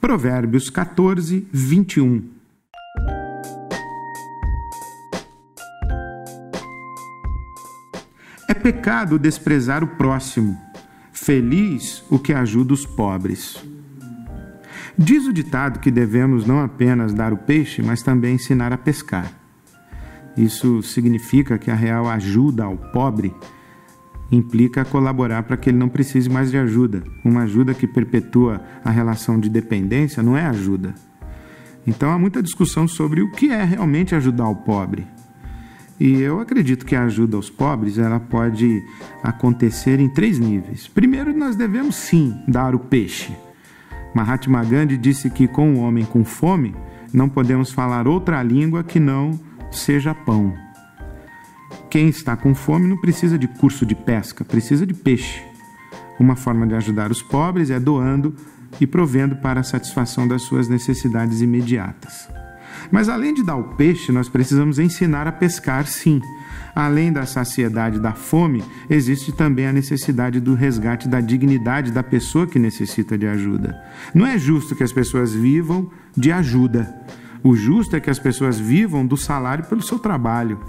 Provérbios 14, 21. É pecado desprezar o próximo, feliz o que ajuda os pobres. Diz o ditado que devemos não apenas dar o peixe, mas também ensinar a pescar. Isso significa que a real ajuda ao pobre implica colaborar para que ele não precise mais de ajuda. Uma ajuda que perpetua a relação de dependência não é ajuda. Então há muita discussão sobre o que é realmente ajudar o pobre. E eu acredito que a ajuda aos pobres ela pode acontecer em três níveis. Primeiro, nós devemos sim dar o peixe Mahatma Gandhi disse que com o homem com fome não podemos falar outra língua que não seja pão. Quem está com fome não precisa de curso de pesca, precisa de peixe. Uma forma de ajudar os pobres é doando e provendo para a satisfação das suas necessidades imediatas. Mas além de dar o peixe, nós precisamos ensinar a pescar, sim. Além da saciedade da fome, existe também a necessidade do resgate da dignidade da pessoa que necessita de ajuda. Não é justo que as pessoas vivam de ajuda. O justo é que as pessoas vivam do salário pelo seu trabalho.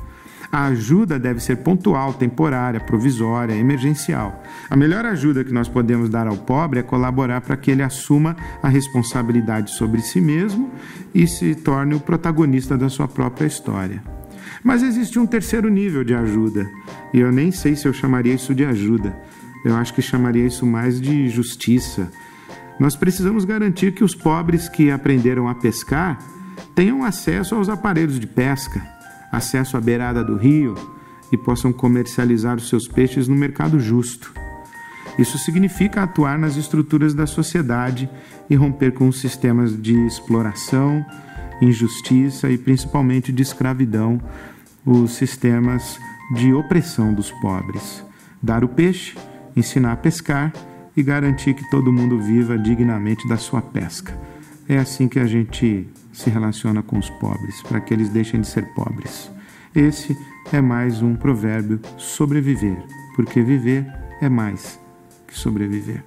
A ajuda deve ser pontual, temporária, provisória, emergencial. A melhor ajuda que nós podemos dar ao pobre é colaborar para que ele assuma a responsabilidade sobre si mesmo e se torne o protagonista da sua própria história. Mas existe um terceiro nível de ajuda, e eu nem sei se eu chamaria isso de ajuda. Eu acho que chamaria isso mais de justiça. Nós precisamos garantir que os pobres que aprenderam a pescar tenham acesso aos aparelhos de pesca acesso à beirada do rio e possam comercializar os seus peixes no mercado justo. Isso significa atuar nas estruturas da sociedade e romper com os sistemas de exploração, injustiça e principalmente de escravidão, os sistemas de opressão dos pobres. Dar o peixe, ensinar a pescar e garantir que todo mundo viva dignamente da sua pesca. É assim que a gente se relaciona com os pobres, para que eles deixem de ser pobres. Esse é mais um provérbio sobreviver, porque viver é mais que sobreviver.